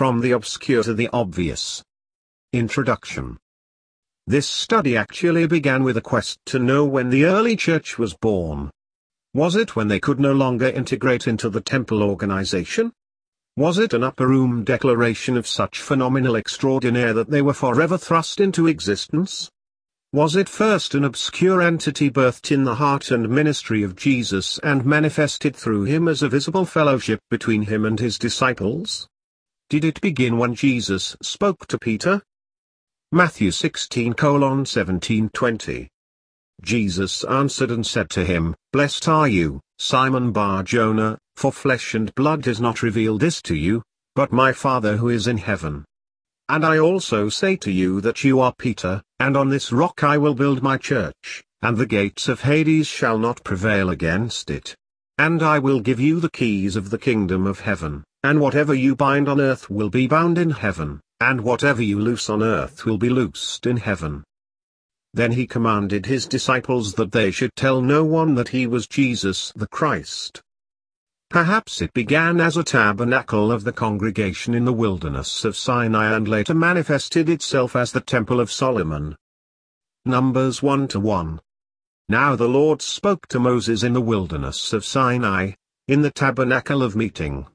From the obscure to the obvious. Introduction This study actually began with a quest to know when the early church was born. Was it when they could no longer integrate into the temple organization? Was it an upper room declaration of such phenomenal extraordinaire that they were forever thrust into existence? Was it first an obscure entity birthed in the heart and ministry of Jesus and manifested through him as a visible fellowship between him and his disciples? Did it begin when Jesus spoke to Peter? Matthew 16 17 20. Jesus answered and said to him, Blessed are you, Simon Bar-Jonah, for flesh and blood has not revealed this to you, but my Father who is in heaven. And I also say to you that you are Peter, and on this rock I will build my church, and the gates of Hades shall not prevail against it. And I will give you the keys of the kingdom of heaven, and whatever you bind on earth will be bound in heaven, and whatever you loose on earth will be loosed in heaven. Then he commanded his disciples that they should tell no one that he was Jesus the Christ. Perhaps it began as a tabernacle of the congregation in the wilderness of Sinai and later manifested itself as the Temple of Solomon. Numbers 1 to 1. Now the Lord spoke to Moses in the wilderness of Sinai, in the tabernacle of meeting.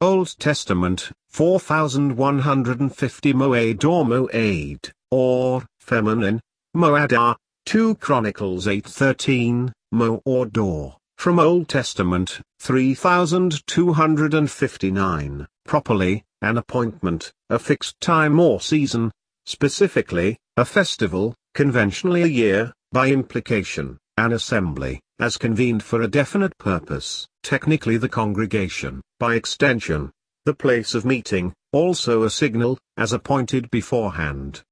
Old Testament, 4150 Moed or Moed, or, feminine, Moadah, 2 Chronicles 8:13, Mo or Dor. From Old Testament, 3259, properly, an appointment, a fixed time or season, specifically, a festival, conventionally a year, by implication, an assembly, as convened for a definite purpose, technically the congregation, by extension, the place of meeting, also a signal, as appointed beforehand.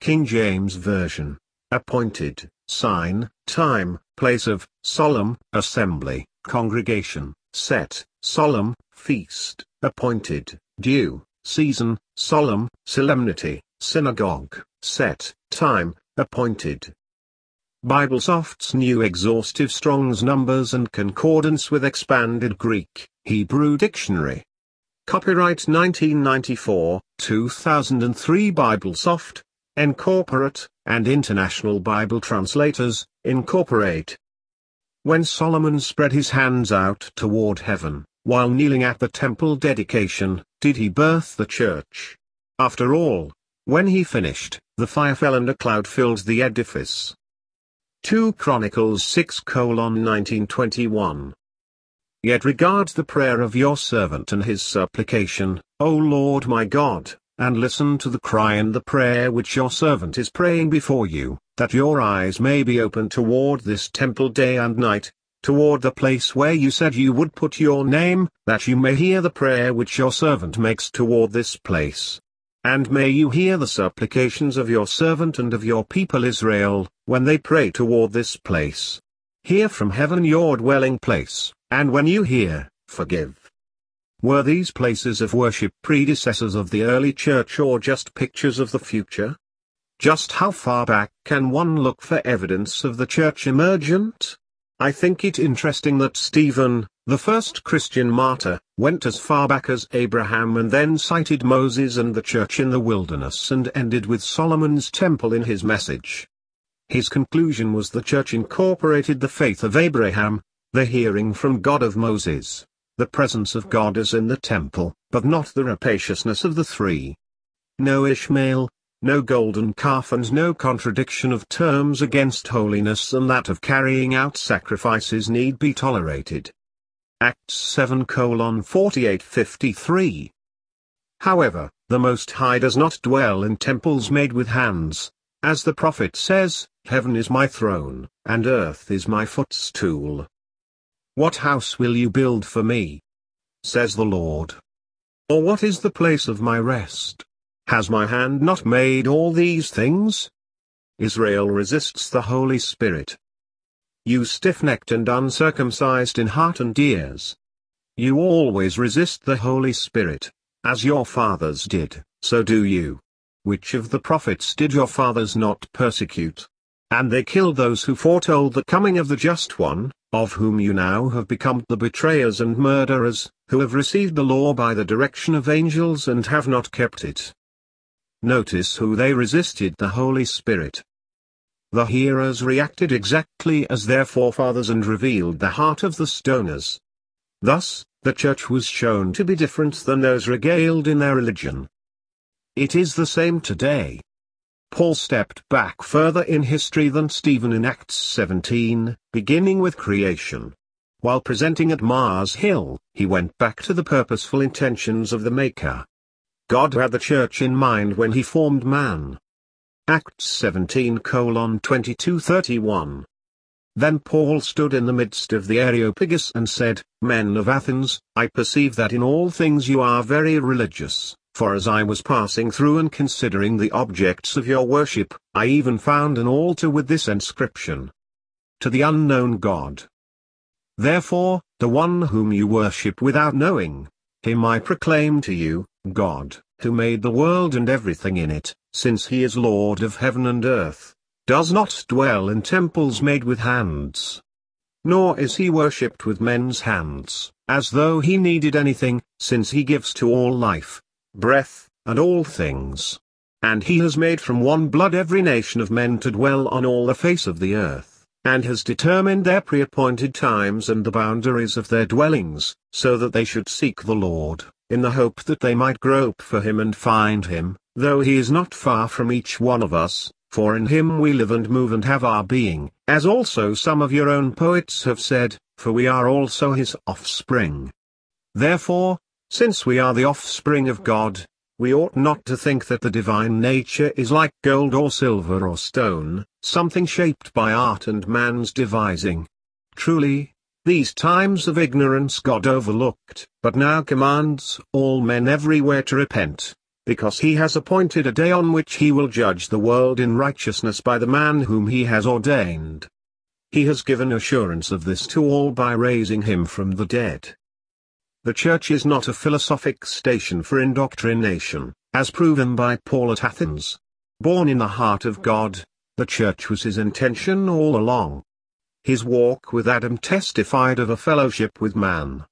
King James Version. Appointed, sign, time, place of, solemn, assembly, congregation, set, solemn, feast, appointed, due, season, solemn, solemnity, synagogue, set, time, appointed. BibleSoft's new exhaustive Strong's Numbers and Concordance with Expanded Greek, Hebrew Dictionary. Copyright 1994, 2003 BibleSoft, Incorporate, and International Bible Translators, Incorporate. When Solomon spread his hands out toward heaven, while kneeling at the temple dedication, did he birth the church? After all, when he finished, the fire fell and a cloud filled the edifice. 2 Chronicles 6 1921 Yet regard the prayer of your servant and his supplication, O Lord my God, and listen to the cry and the prayer which your servant is praying before you, that your eyes may be open toward this temple day and night, toward the place where you said you would put your name, that you may hear the prayer which your servant makes toward this place. And may you hear the supplications of your servant and of your people Israel, when they pray toward this place. Hear from heaven your dwelling place, and when you hear, forgive. Were these places of worship predecessors of the early church or just pictures of the future? Just how far back can one look for evidence of the church emergent? I think it interesting that Stephen, the first Christian martyr, went as far back as Abraham and then cited Moses and the church in the wilderness and ended with Solomon's temple in his message. His conclusion was the church incorporated the faith of Abraham, the hearing from God of Moses, the presence of God is in the temple, but not the rapaciousness of the three. No Ishmael, no golden calf and no contradiction of terms against holiness and that of carrying out sacrifices need be tolerated. Acts 7 colon 48 53. However, the Most High does not dwell in temples made with hands, as the prophet says, Heaven is my throne, and earth is my footstool. What house will you build for me? Says the Lord. Or what is the place of my rest? Has my hand not made all these things? Israel resists the Holy Spirit. You stiff-necked and uncircumcised in heart and ears. You always resist the Holy Spirit, as your fathers did, so do you. Which of the prophets did your fathers not persecute? And they killed those who foretold the coming of the Just One, of whom you now have become the betrayers and murderers, who have received the law by the direction of angels and have not kept it. Notice who they resisted the Holy Spirit. The hearers reacted exactly as their forefathers and revealed the heart of the stoners. Thus, the church was shown to be different than those regaled in their religion. It is the same today. Paul stepped back further in history than Stephen in Acts 17, beginning with creation. While presenting at Mars Hill, he went back to the purposeful intentions of the Maker. God had the church in mind when he formed man. Acts 17 22 31. Then Paul stood in the midst of the Areopagus and said, Men of Athens, I perceive that in all things you are very religious, for as I was passing through and considering the objects of your worship, I even found an altar with this inscription. To the unknown God. Therefore, the one whom you worship without knowing, him I proclaim to you, God, who made the world and everything in it, since he is Lord of heaven and earth, does not dwell in temples made with hands. Nor is he worshipped with men's hands, as though he needed anything, since he gives to all life, breath, and all things. And he has made from one blood every nation of men to dwell on all the face of the earth, and has determined their pre-appointed times and the boundaries of their dwellings, so that they should seek the Lord in the hope that they might grope for him and find him, though he is not far from each one of us, for in him we live and move and have our being, as also some of your own poets have said, for we are also his offspring. Therefore, since we are the offspring of God, we ought not to think that the divine nature is like gold or silver or stone, something shaped by art and man's devising. Truly, these times of ignorance God overlooked, but now commands all men everywhere to repent, because he has appointed a day on which he will judge the world in righteousness by the man whom he has ordained. He has given assurance of this to all by raising him from the dead. The Church is not a philosophic station for indoctrination, as proven by Paul at Athens. Born in the heart of God, the Church was his intention all along. His walk with Adam testified of a fellowship with man.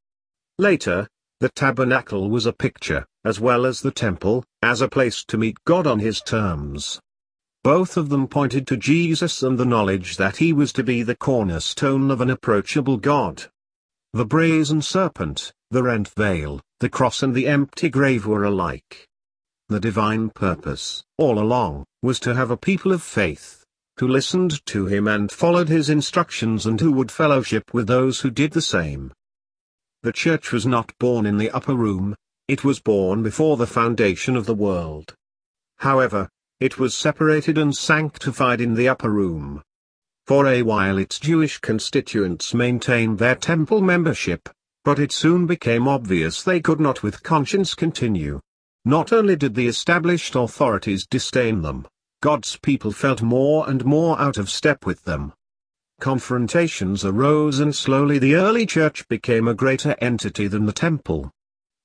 Later, the tabernacle was a picture, as well as the temple, as a place to meet God on his terms. Both of them pointed to Jesus and the knowledge that he was to be the cornerstone of an approachable God. The brazen serpent, the rent veil, the cross and the empty grave were alike. The divine purpose, all along, was to have a people of faith, who listened to him and followed his instructions and who would fellowship with those who did the same. The church was not born in the upper room, it was born before the foundation of the world. However, it was separated and sanctified in the upper room. For a while its Jewish constituents maintained their temple membership, but it soon became obvious they could not with conscience continue. Not only did the established authorities disdain them, God's people felt more and more out of step with them. Confrontations arose and slowly the early church became a greater entity than the temple.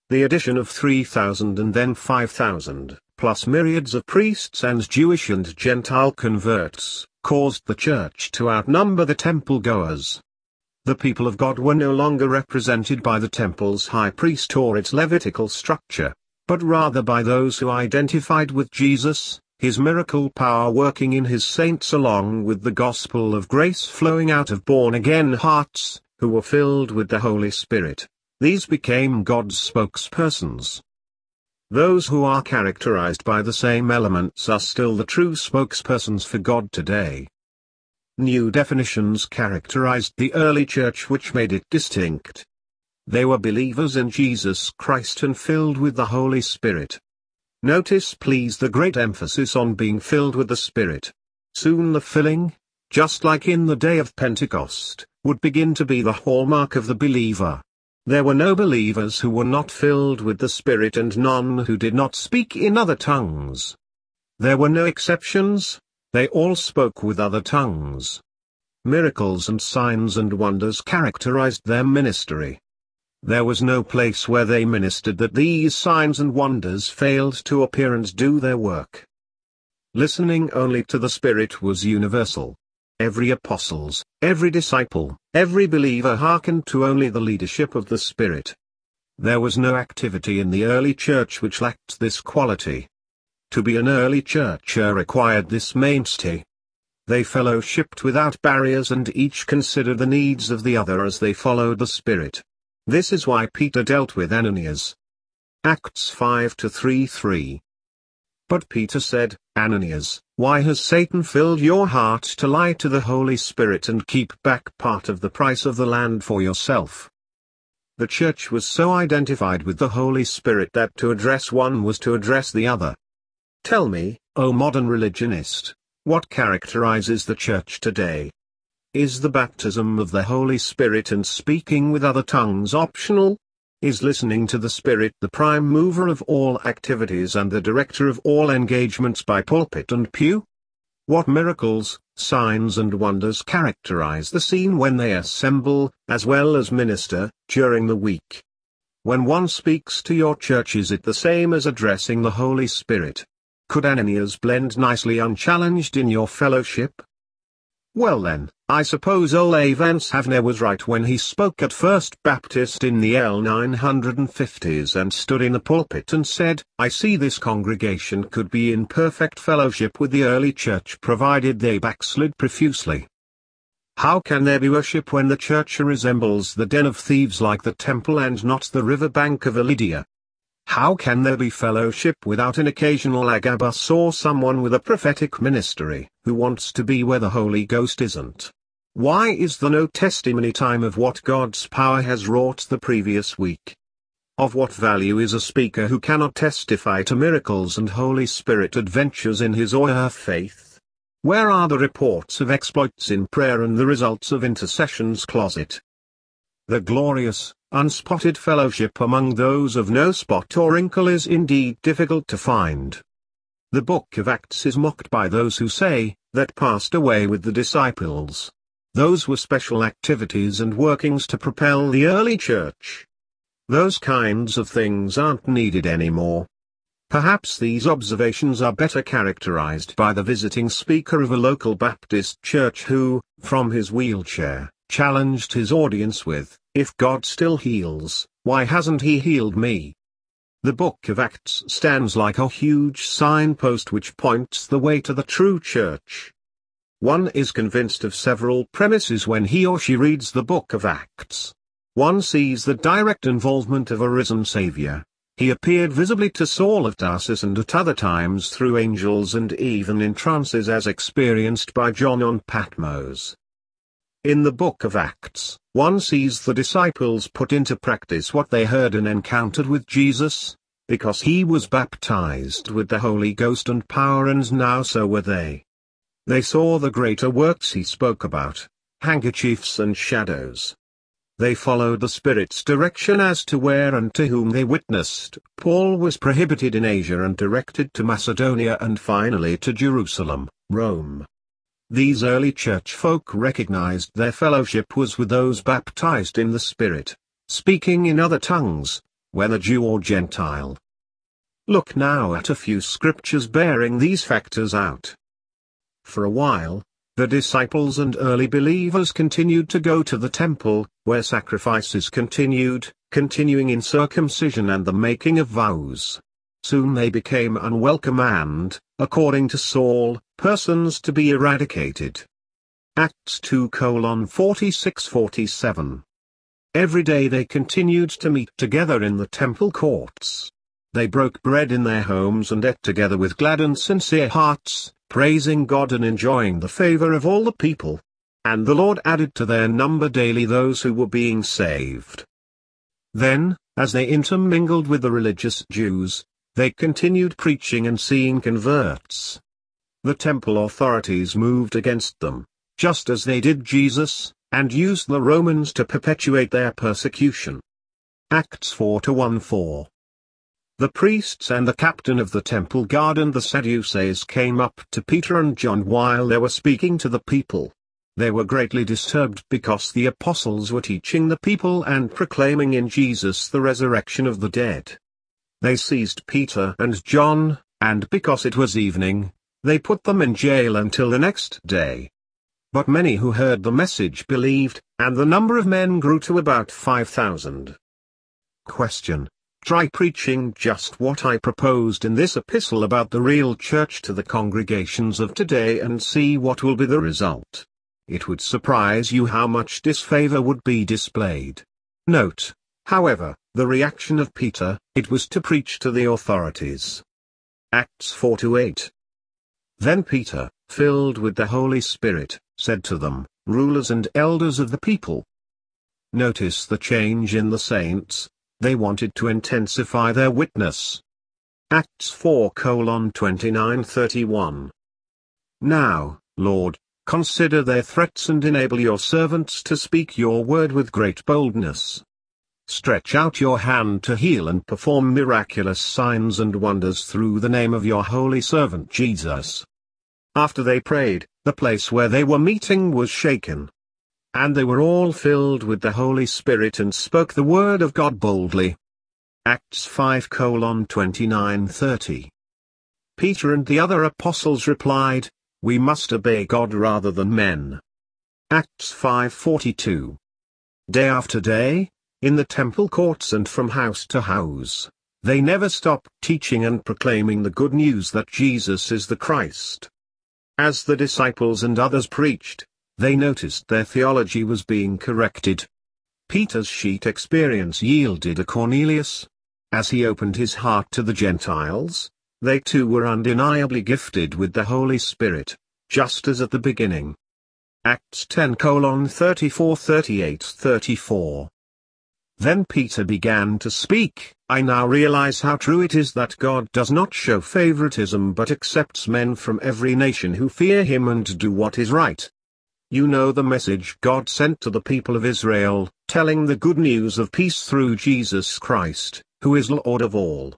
The addition of 3,000 and then 5,000, plus myriads of priests and Jewish and Gentile converts, caused the church to outnumber the temple goers. The people of God were no longer represented by the temple's high priest or its Levitical structure, but rather by those who identified with Jesus, his miracle power working in his saints along with the gospel of grace flowing out of born-again hearts, who were filled with the Holy Spirit. These became God's spokespersons. Those who are characterized by the same elements are still the true spokespersons for God today. New definitions characterized the early church which made it distinct. They were believers in Jesus Christ and filled with the Holy Spirit. Notice please the great emphasis on being filled with the Spirit. Soon the filling, just like in the day of Pentecost, would begin to be the hallmark of the believer. There were no believers who were not filled with the Spirit and none who did not speak in other tongues. There were no exceptions, they all spoke with other tongues. Miracles and signs and wonders characterized their ministry. There was no place where they ministered that these signs and wonders failed to appear and do their work. Listening only to the Spirit was universal. every apostles, every disciple, every believer hearkened to only the leadership of the Spirit. There was no activity in the early church which lacked this quality. To be an early churcher required this mainstay. They fellowshipped without barriers and each considered the needs of the other as they followed the Spirit. This is why Peter dealt with Ananias. Acts 5 3 3. But Peter said, Ananias, why has Satan filled your heart to lie to the Holy Spirit and keep back part of the price of the land for yourself? The church was so identified with the Holy Spirit that to address one was to address the other. Tell me, O modern religionist, what characterizes the church today? Is the baptism of the Holy Spirit and speaking with other tongues optional? Is listening to the Spirit the prime mover of all activities and the director of all engagements by pulpit and pew? What miracles, signs and wonders characterize the scene when they assemble, as well as minister, during the week? When one speaks to your church is it the same as addressing the Holy Spirit? Could Ananias blend nicely unchallenged in your fellowship? Well then, I suppose Ole Vance Havner was right when he spoke at First Baptist in the L950s and stood in the pulpit and said, I see this congregation could be in perfect fellowship with the early church provided they backslid profusely. How can there be worship when the church resembles the den of thieves like the temple and not the river bank of Lydia? How can there be fellowship without an occasional Agabus or someone with a prophetic ministry, who wants to be where the Holy Ghost isn't? Why is there no testimony time of what God's power has wrought the previous week? Of what value is a speaker who cannot testify to miracles and Holy Spirit adventures in his or her faith? Where are the reports of exploits in prayer and the results of intercession's closet? The glorious, unspotted fellowship among those of no spot or wrinkle is indeed difficult to find. The book of Acts is mocked by those who say, that passed away with the disciples. Those were special activities and workings to propel the early church. Those kinds of things aren't needed anymore. Perhaps these observations are better characterized by the visiting speaker of a local Baptist church who, from his wheelchair, challenged his audience with, if God still heals, why hasn't he healed me? The book of Acts stands like a huge signpost which points the way to the true church. One is convinced of several premises when he or she reads the book of Acts. One sees the direct involvement of a risen Savior. He appeared visibly to Saul of Tarsus and at other times through angels and even in trances as experienced by John on Patmos. In the book of Acts, one sees the disciples put into practice what they heard and encountered with Jesus, because he was baptized with the Holy Ghost and power and now so were they. They saw the greater works he spoke about, handkerchiefs and shadows. They followed the Spirit's direction as to where and to whom they witnessed. Paul was prohibited in Asia and directed to Macedonia and finally to Jerusalem, Rome. These early church folk recognized their fellowship was with those baptized in the Spirit, speaking in other tongues, whether Jew or Gentile. Look now at a few scriptures bearing these factors out. For a while, the disciples and early believers continued to go to the temple, where sacrifices continued, continuing in circumcision and the making of vows. Soon they became unwelcome and, according to Saul, persons to be eradicated. Acts 2 46-47. Every day they continued to meet together in the temple courts. They broke bread in their homes and ate together with glad and sincere hearts, praising God and enjoying the favor of all the people. And the Lord added to their number daily those who were being saved. Then, as they intermingled with the religious Jews, they continued preaching and seeing converts. The temple authorities moved against them, just as they did Jesus, and used the Romans to perpetuate their persecution. Acts 4 1 4. The priests and the captain of the temple guard and the Sadducees came up to Peter and John while they were speaking to the people. They were greatly disturbed because the apostles were teaching the people and proclaiming in Jesus the resurrection of the dead. They seized Peter and John, and because it was evening, they put them in jail until the next day. But many who heard the message believed, and the number of men grew to about 5,000. Question. Try preaching just what I proposed in this epistle about the real church to the congregations of today and see what will be the result. It would surprise you how much disfavor would be displayed. Note, however, the reaction of Peter, it was to preach to the authorities. Acts 4 8. Then Peter, filled with the Holy Spirit, said to them, rulers and elders of the people. Notice the change in the saints, they wanted to intensify their witness. Acts 4 29 31. Now, Lord, consider their threats and enable your servants to speak your word with great boldness. Stretch out your hand to heal and perform miraculous signs and wonders through the name of your holy servant Jesus. After they prayed, the place where they were meeting was shaken. And they were all filled with the Holy Spirit and spoke the word of God boldly. Acts 5 29 30. Peter and the other apostles replied, We must obey God rather than men. Acts 5:42. Day after day, in the temple courts and from house to house, they never stopped teaching and proclaiming the good news that Jesus is the Christ. As the disciples and others preached, they noticed their theology was being corrected. Peter's sheet experience yielded a Cornelius. As he opened his heart to the Gentiles, they too were undeniably gifted with the Holy Spirit, just as at the beginning. Acts 10 34 38 34. Then Peter began to speak, I now realize how true it is that God does not show favoritism but accepts men from every nation who fear him and do what is right. You know the message God sent to the people of Israel, telling the good news of peace through Jesus Christ, who is Lord of all.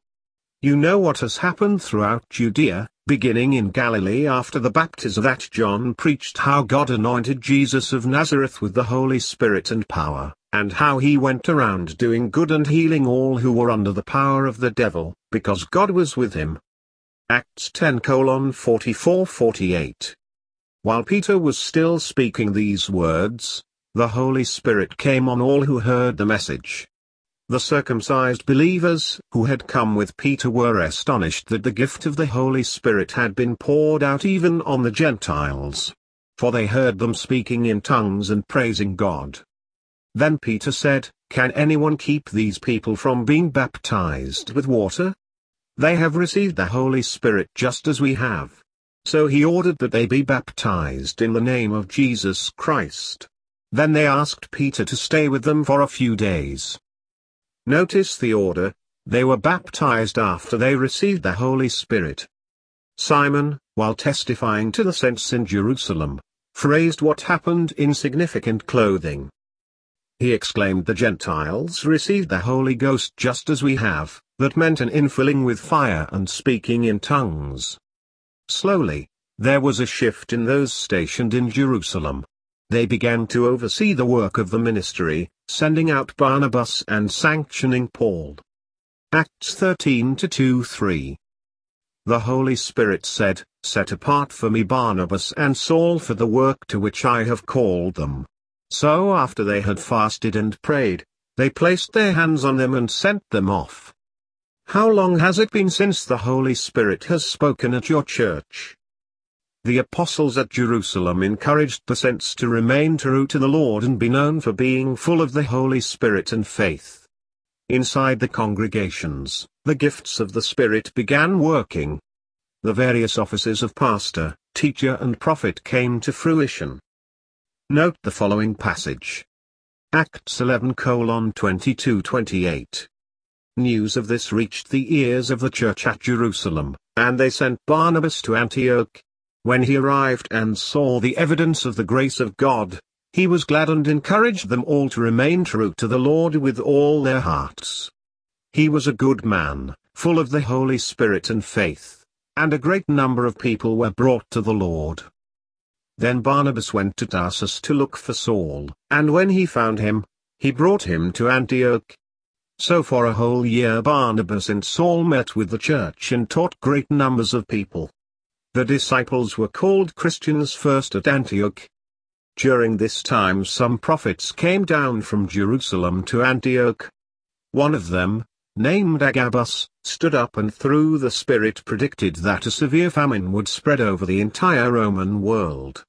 You know what has happened throughout Judea, beginning in Galilee after the baptism that John preached how God anointed Jesus of Nazareth with the Holy Spirit and power and how he went around doing good and healing all who were under the power of the devil, because God was with him. Acts 10 44 48. While Peter was still speaking these words, the Holy Spirit came on all who heard the message. The circumcised believers who had come with Peter were astonished that the gift of the Holy Spirit had been poured out even on the Gentiles. For they heard them speaking in tongues and praising God. Then Peter said, Can anyone keep these people from being baptized with water? They have received the Holy Spirit just as we have. So he ordered that they be baptized in the name of Jesus Christ. Then they asked Peter to stay with them for a few days. Notice the order, they were baptized after they received the Holy Spirit. Simon, while testifying to the saints in Jerusalem, phrased what happened in significant clothing. He exclaimed the Gentiles received the Holy Ghost just as we have, that meant an infilling with fire and speaking in tongues. Slowly, there was a shift in those stationed in Jerusalem. They began to oversee the work of the ministry, sending out Barnabas and sanctioning Paul. Acts 13 2 3. The Holy Spirit said, Set apart for me Barnabas and Saul for the work to which I have called them. So after they had fasted and prayed, they placed their hands on them and sent them off. How long has it been since the Holy Spirit has spoken at your church? The apostles at Jerusalem encouraged the saints to remain true to the Lord and be known for being full of the Holy Spirit and faith. Inside the congregations, the gifts of the Spirit began working. The various offices of pastor, teacher and prophet came to fruition. Note the following passage. Acts 11 22 28. News of this reached the ears of the church at Jerusalem, and they sent Barnabas to Antioch. When he arrived and saw the evidence of the grace of God, he was glad and encouraged them all to remain true to the Lord with all their hearts. He was a good man, full of the Holy Spirit and faith, and a great number of people were brought to the Lord. Then Barnabas went to Tarsus to look for Saul, and when he found him, he brought him to Antioch. So for a whole year Barnabas and Saul met with the church and taught great numbers of people. The disciples were called Christians first at Antioch. During this time some prophets came down from Jerusalem to Antioch. One of them, named Agabus, stood up and through the Spirit predicted that a severe famine would spread over the entire Roman world.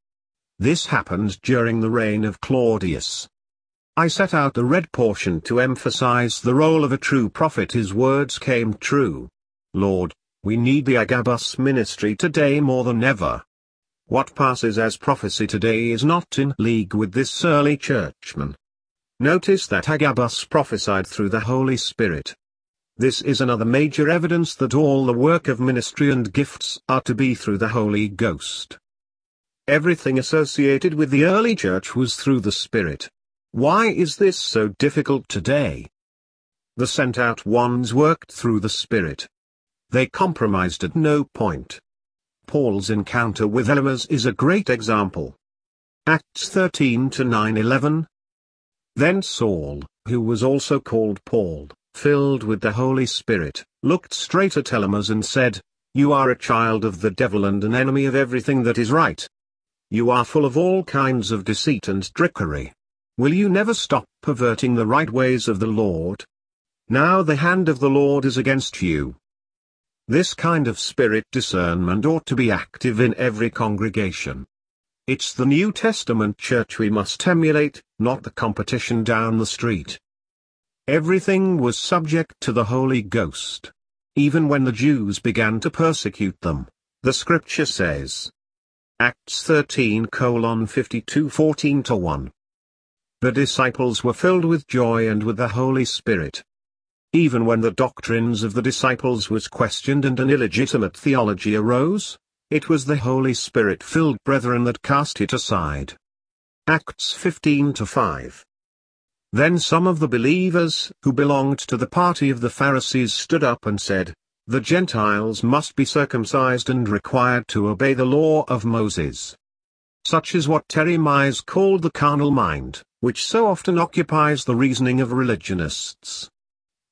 This happened during the reign of Claudius. I set out the red portion to emphasize the role of a true prophet his words came true. Lord, we need the Agabus ministry today more than ever. What passes as prophecy today is not in league with this early churchman. Notice that Agabus prophesied through the Holy Spirit. This is another major evidence that all the work of ministry and gifts are to be through the Holy Ghost. Everything associated with the early church was through the Spirit. Why is this so difficult today? The sent out ones worked through the Spirit. They compromised at no point. Paul's encounter with Elymas is a great example. Acts 13 to 9 11. Then Saul, who was also called Paul, filled with the Holy Spirit, looked straight at Elymas and said, You are a child of the devil and an enemy of everything that is right. You are full of all kinds of deceit and trickery. Will you never stop perverting the right ways of the Lord? Now the hand of the Lord is against you. This kind of spirit discernment ought to be active in every congregation. It's the New Testament church we must emulate, not the competition down the street. Everything was subject to the Holy Ghost. Even when the Jews began to persecute them, the scripture says. Acts 13 52 14 1. The disciples were filled with joy and with the Holy Spirit. Even when the doctrines of the disciples was questioned and an illegitimate theology arose, it was the Holy Spirit-filled brethren that cast it aside. Acts 15 5. Then some of the believers who belonged to the party of the Pharisees stood up and said, The Gentiles must be circumcised and required to obey the law of Moses. Such is what Terry Mize called the carnal mind, which so often occupies the reasoning of religionists.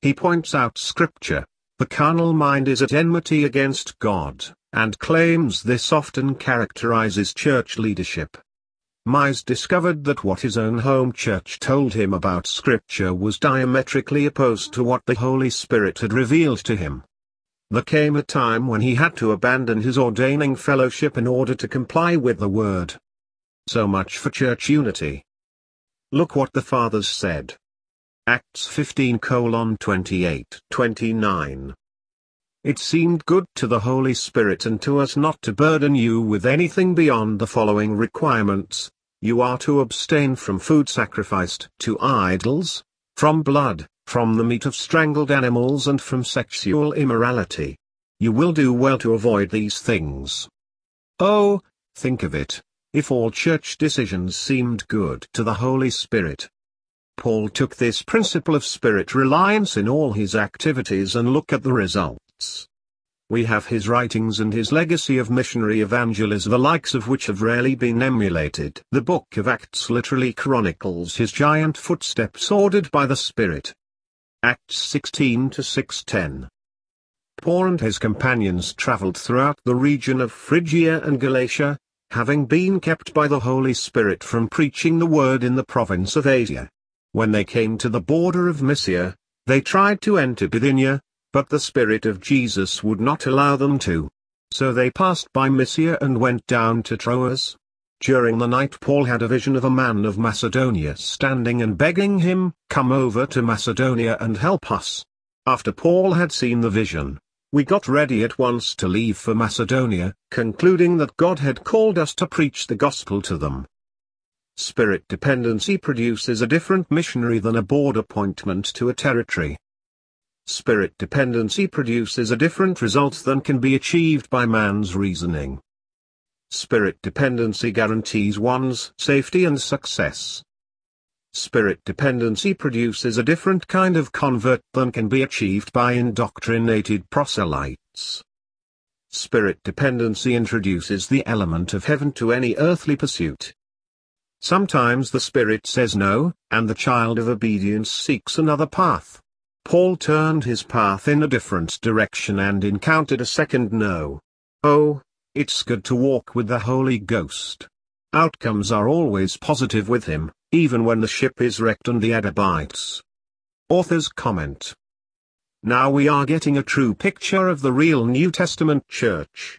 He points out scripture, the carnal mind is at enmity against God, and claims this often characterizes church leadership. Mize discovered that what his own home church told him about Scripture was diametrically opposed to what the Holy Spirit had revealed to him. There came a time when he had to abandon his ordaining fellowship in order to comply with the Word. So much for church unity. Look what the Fathers said. Acts 15 28 29. It seemed good to the Holy Spirit and to us not to burden you with anything beyond the following requirements. You are to abstain from food sacrificed to idols, from blood, from the meat of strangled animals and from sexual immorality. You will do well to avoid these things. Oh, think of it, if all church decisions seemed good to the Holy Spirit. Paul took this principle of spirit reliance in all his activities and look at the results. We have his writings and his legacy of missionary evangelism the likes of which have rarely been emulated. The book of Acts literally chronicles his giant footsteps ordered by the Spirit. Acts 16 to 610. Paul and his companions traveled throughout the region of Phrygia and Galatia, having been kept by the Holy Spirit from preaching the word in the province of Asia. When they came to the border of Mysia, they tried to enter Bithynia, but the Spirit of Jesus would not allow them to. So they passed by Mysia and went down to Troas. During the night Paul had a vision of a man of Macedonia standing and begging him, Come over to Macedonia and help us. After Paul had seen the vision, we got ready at once to leave for Macedonia, concluding that God had called us to preach the gospel to them. Spirit dependency produces a different missionary than a board appointment to a territory. Spirit dependency produces a different result than can be achieved by man's reasoning. Spirit dependency guarantees one's safety and success. Spirit dependency produces a different kind of convert than can be achieved by indoctrinated proselytes. Spirit dependency introduces the element of heaven to any earthly pursuit. Sometimes the Spirit says no, and the child of obedience seeks another path. Paul turned his path in a different direction and encountered a second no. Oh, it's good to walk with the Holy Ghost. Outcomes are always positive with him, even when the ship is wrecked and the adder bites. Author's comment. Now we are getting a true picture of the real New Testament church.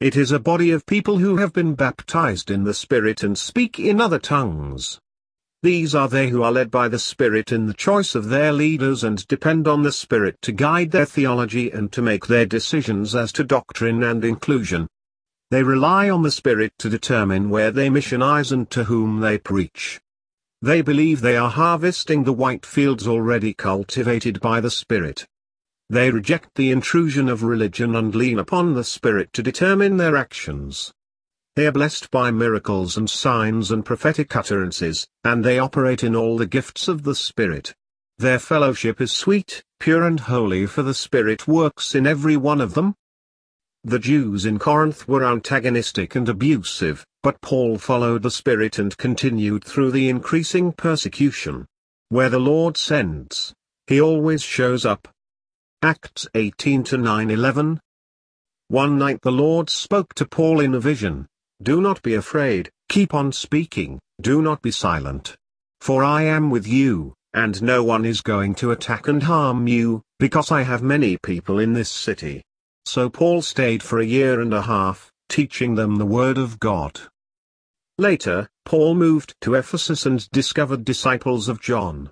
It is a body of people who have been baptized in the Spirit and speak in other tongues. These are they who are led by the Spirit in the choice of their leaders and depend on the Spirit to guide their theology and to make their decisions as to doctrine and inclusion. They rely on the Spirit to determine where they missionize and to whom they preach. They believe they are harvesting the white fields already cultivated by the Spirit. They reject the intrusion of religion and lean upon the Spirit to determine their actions. They are blessed by miracles and signs and prophetic utterances, and they operate in all the gifts of the Spirit. Their fellowship is sweet, pure and holy for the Spirit works in every one of them, the Jews in Corinth were antagonistic and abusive, but Paul followed the Spirit and continued through the increasing persecution. Where the Lord sends, he always shows up. Acts 18 to 9 11. One night the Lord spoke to Paul in a vision Do not be afraid, keep on speaking, do not be silent. For I am with you, and no one is going to attack and harm you, because I have many people in this city. So Paul stayed for a year and a half, teaching them the Word of God. Later, Paul moved to Ephesus and discovered disciples of John.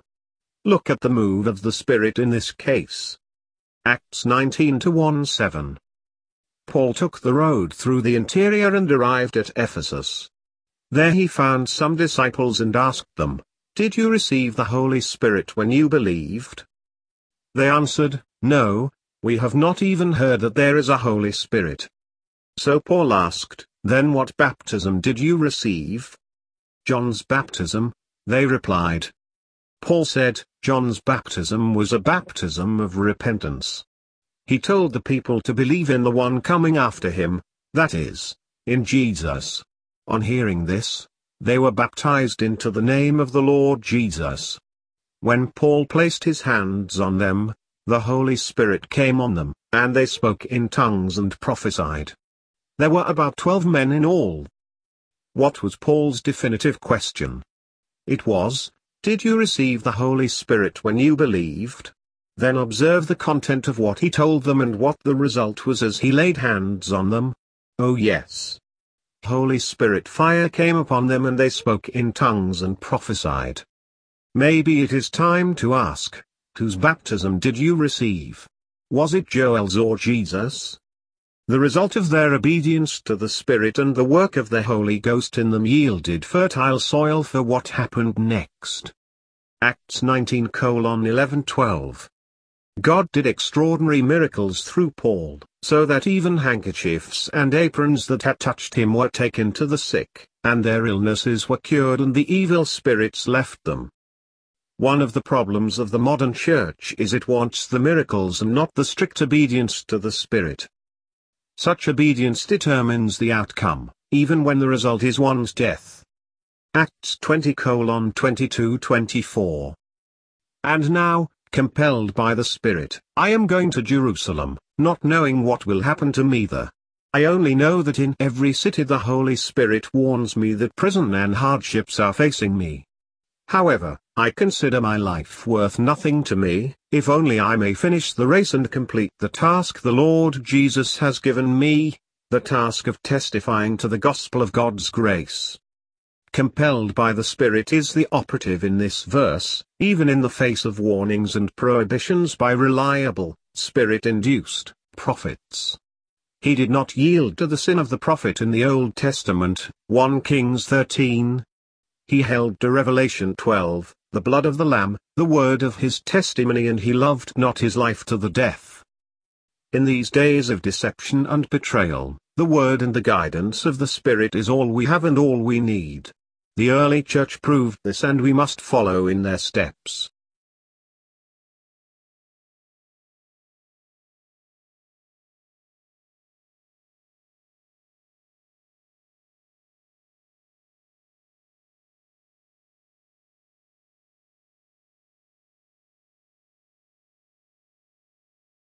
Look at the move of the Spirit in this case. Acts 19 to 1 7. Paul took the road through the interior and arrived at Ephesus. There he found some disciples and asked them, Did you receive the Holy Spirit when you believed? They answered, No, we have not even heard that there is a Holy Spirit. So Paul asked, Then what baptism did you receive? John's baptism, they replied. Paul said, John's baptism was a baptism of repentance. He told the people to believe in the one coming after him, that is, in Jesus. On hearing this, they were baptized into the name of the Lord Jesus. When Paul placed his hands on them, the Holy Spirit came on them, and they spoke in tongues and prophesied. There were about twelve men in all. What was Paul's definitive question? It was, Did you receive the Holy Spirit when you believed? Then observe the content of what he told them and what the result was as he laid hands on them. Oh yes. Holy Spirit fire came upon them and they spoke in tongues and prophesied. Maybe it is time to ask, whose baptism did you receive? Was it Joel's or Jesus? The result of their obedience to the Spirit and the work of the Holy Ghost in them yielded fertile soil for what happened next. Acts 19 11 12. God did extraordinary miracles through Paul, so that even handkerchiefs and aprons that had touched him were taken to the sick, and their illnesses were cured and the evil spirits left them. One of the problems of the modern church is it wants the miracles and not the strict obedience to the Spirit. Such obedience determines the outcome, even when the result is one's death. Acts 20 22 24. And now, compelled by the Spirit, I am going to Jerusalem, not knowing what will happen to me there. I only know that in every city the Holy Spirit warns me that prison and hardships are facing me. However, I consider my life worth nothing to me, if only I may finish the race and complete the task the Lord Jesus has given me, the task of testifying to the gospel of God's grace. Compelled by the Spirit is the operative in this verse, even in the face of warnings and prohibitions by reliable, Spirit-induced, prophets. He did not yield to the sin of the prophet in the Old Testament, 1 Kings 13, he held to Revelation 12, the blood of the Lamb, the word of his testimony and he loved not his life to the death. In these days of deception and betrayal, the word and the guidance of the Spirit is all we have and all we need. The early church proved this and we must follow in their steps.